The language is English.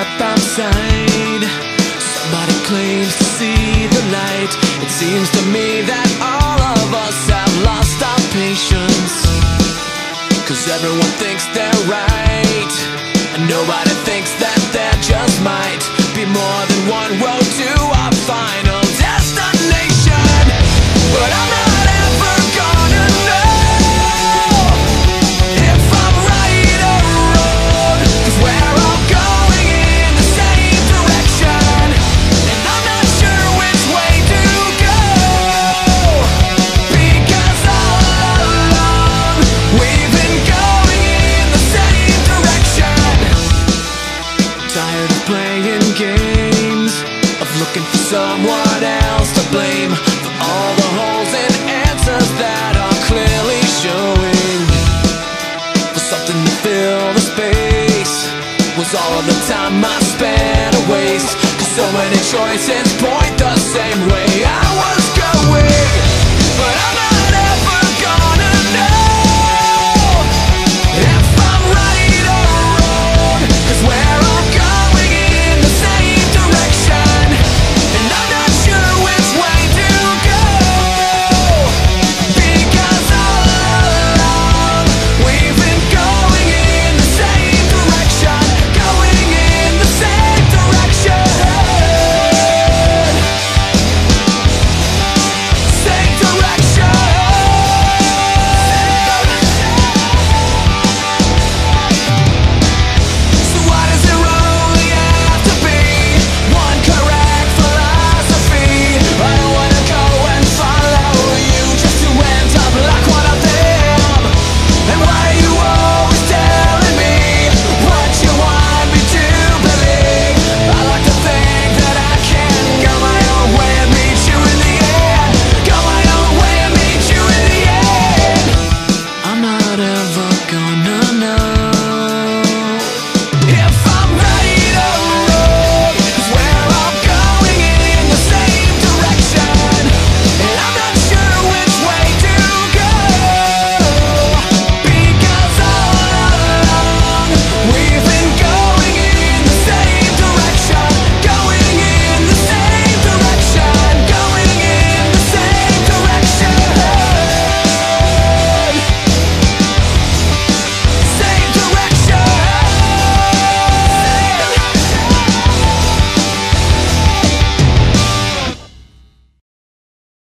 step outside. Somebody claims to see the light. It seems to me that all of us have lost our patience. Cause everyone thinks they're right. And nobody thinks that games, of looking for someone else to blame for all the holes and answers that are clearly showing. For something to fill the space was all of the time I spent a waste. 'Cause so many choices point the same way. I